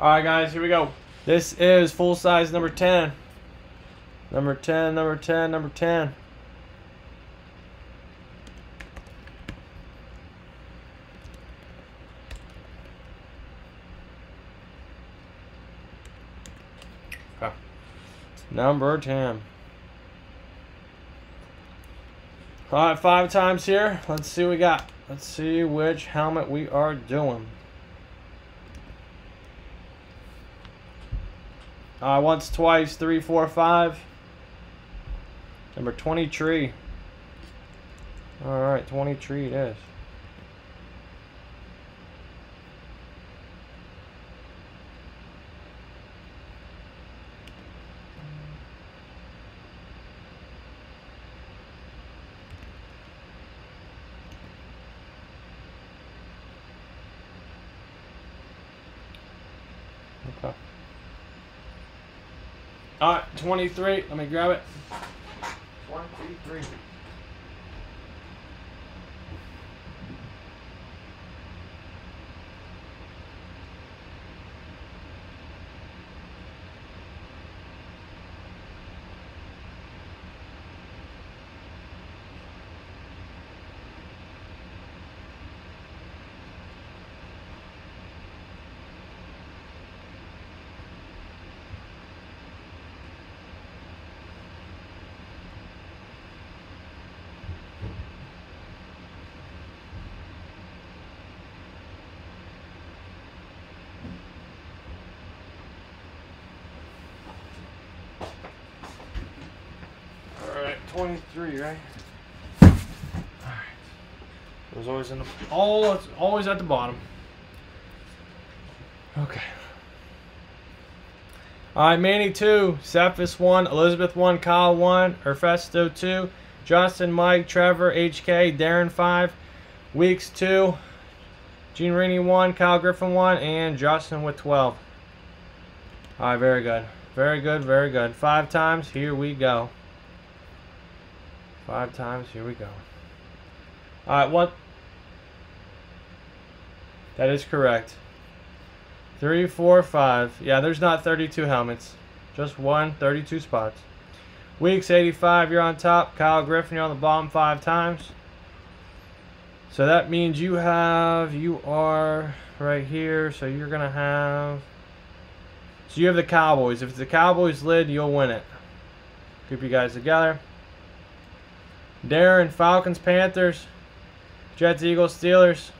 Alright guys, here we go. This is full size number 10. Number 10, number 10, number 10. Okay. Number 10. Alright, five times here. Let's see what we got. Let's see which helmet we are doing. Uh, once, twice, three, four, five. Number 23. Alright, 23 it is. Okay. Alright, 23. Let me grab it. 23. Alright, 23, right? Alright. It was always in the all it's always at the bottom. Okay. Alright, Manny 2, Cephas 1, Elizabeth 1, Kyle 1, Erfesto 2, Justin, Mike, Trevor, HK, Darren 5, Weeks 2, Gene Rainey 1, Kyle Griffin 1, and Justin with 12. Alright, very good. Very good, very good. Five times, here we go. Five times, here we go. Alright, what? That is correct. Three, four, five. Yeah, there's not 32 helmets. Just one, 32 spots. Weeks 85, you're on top. Kyle Griffin, you're on the bottom five times. So that means you have, you are right here. So you're going to have, so you have the Cowboys. If it's the Cowboys lid, you'll win it. Group you guys together. Darren, Falcons, Panthers, Jets, Eagles, Steelers.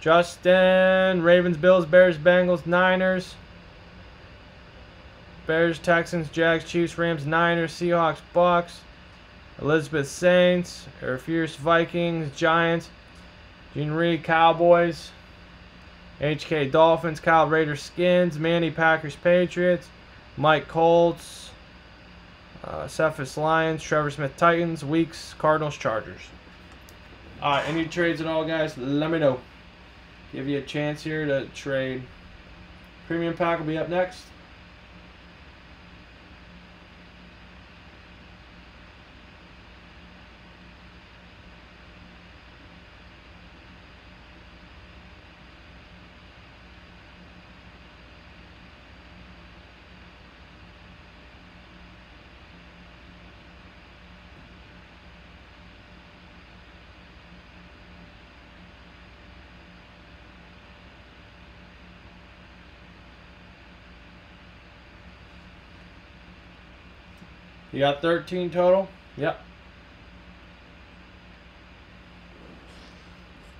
Justin, Ravens, Bills, Bears, Bengals, Niners. Bears, Texans, Jags, Chiefs, Rams, Niners, Seahawks, Bucs. Elizabeth Saints, Air Fierce Vikings, Giants. Gene Reed, Cowboys. HK Dolphins, Kyle Raiders, Skins, Manny Packers, Patriots. Mike Colts. Uh, Cephas Lions, Trevor Smith Titans, Weeks, Cardinals, Chargers. Alright, any trades at all, guys? Let me know. Give you a chance here to trade. Premium pack will be up next. You got 13 total? Yep.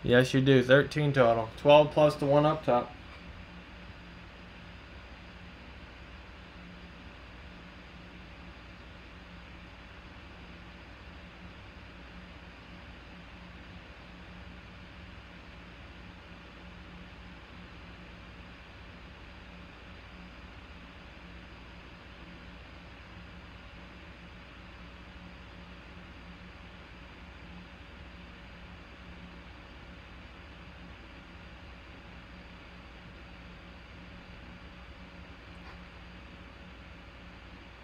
Yes, you do. 13 total. 12 plus the one up top.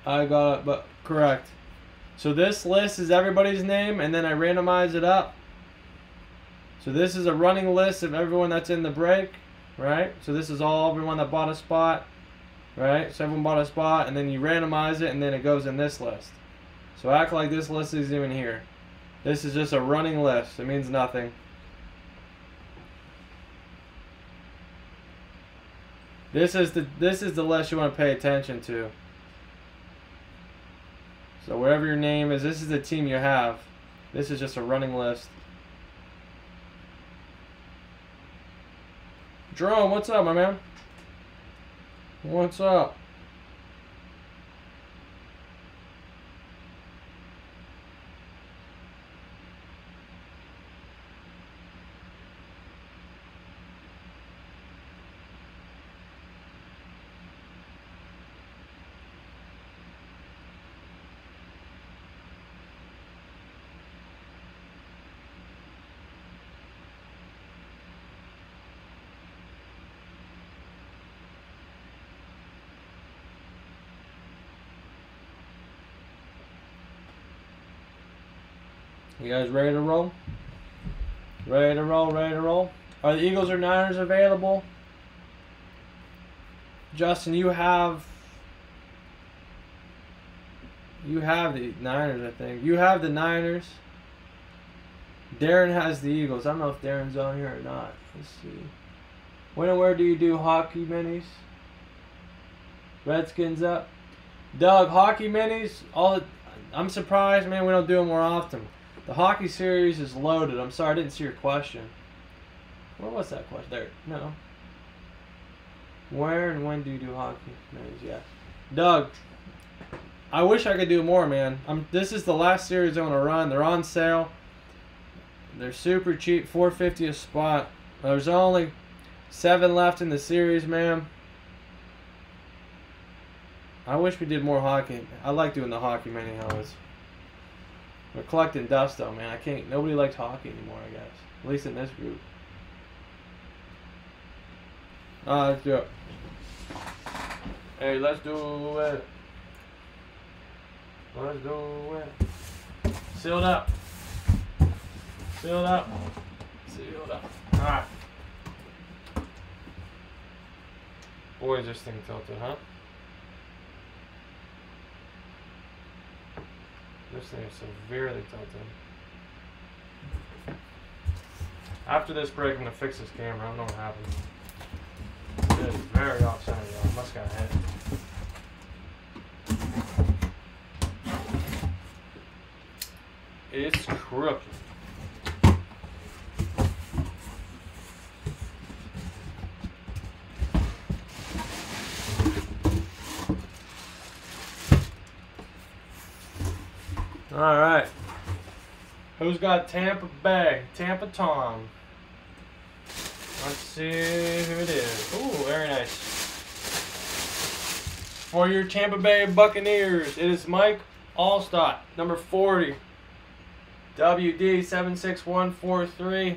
I got it, but correct. So this list is everybody's name, and then I randomize it up. So this is a running list of everyone that's in the break. right? So this is all everyone that bought a spot, right? So everyone bought a spot, and then you randomize it, and then it goes in this list. So act like this list is even here. This is just a running list. It means nothing. This is the this is the list you want to pay attention to. So wherever your name is, this is the team you have. This is just a running list. Jerome, what's up, my man? What's up? You guys ready to roll? Ready to roll, ready to roll? Are the Eagles or Niners available? Justin, you have you have the Niners, I think. You have the Niners. Darren has the Eagles. I don't know if Darren's on here or not. Let's see. When and where do you do hockey minis? Redskins up. Doug, hockey minis. All I'm surprised, man. We don't do them more often. The hockey series is loaded. I'm sorry, I didn't see your question. Where was that question? There. No. Where and when do you do hockey? Nice, yeah. Doug, I wish I could do more, man. I'm. This is the last series I'm gonna run. They're on sale. They're super cheap, 450 a spot. There's only seven left in the series, man. I wish we did more hockey. I like doing the hockey mini helmets. We're collecting dust though, man. I can't. Nobody likes hockey anymore. I guess, at least in this group. Ah, let's do it. Hey, let's do it. Let's do it. Sealed up. Sealed up. Sealed up. Alright. Boy, is this thing tilted, huh? This thing is severely tilted. After this break, I'm gonna fix this camera. I don't know what happened. It is very off center, though. I must got hit. It's crooked. All right. Who's got Tampa Bay? Tampa Tom. Let's see who it is. Ooh, very nice. For your Tampa Bay Buccaneers, it is Mike Alstott, number 40. WD76143.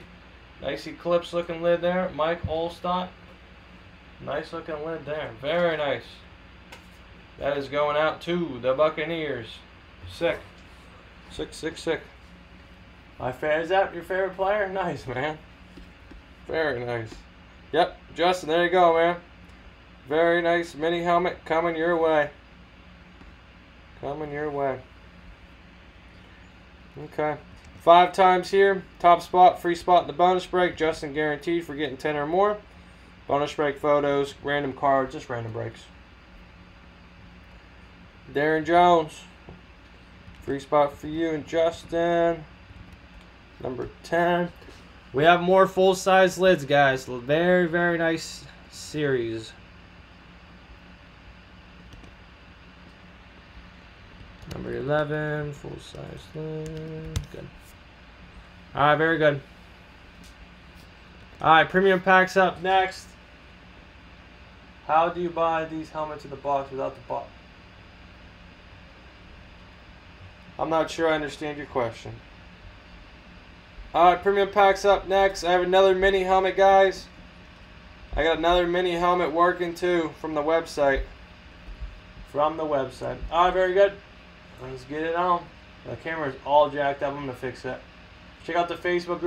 Nice Eclipse looking lid there. Mike Alstott. Nice looking lid there. Very nice. That is going out to the Buccaneers. Sick. Sick, sick, sick. My fan is that your favorite player? Nice, man. Very nice. Yep, Justin, there you go, man. Very nice mini helmet coming your way. Coming your way. Okay. Five times here. Top spot, free spot in the bonus break. Justin guaranteed for getting 10 or more. Bonus break photos, random cards, just random breaks. Darren Jones. Free spot for you and Justin. Number 10. We have more full-size lids, guys. Very, very nice series. Number 11, full-size lid. Good. All right, very good. All right, premium packs up next. How do you buy these helmets in the box without the box? I'm not sure I understand your question. Alright, premium packs up next. I have another mini helmet, guys. I got another mini helmet working too from the website. From the website. Alright, very good. Let's get it on. The camera is all jacked up. I'm going to fix it. Check out the Facebook group.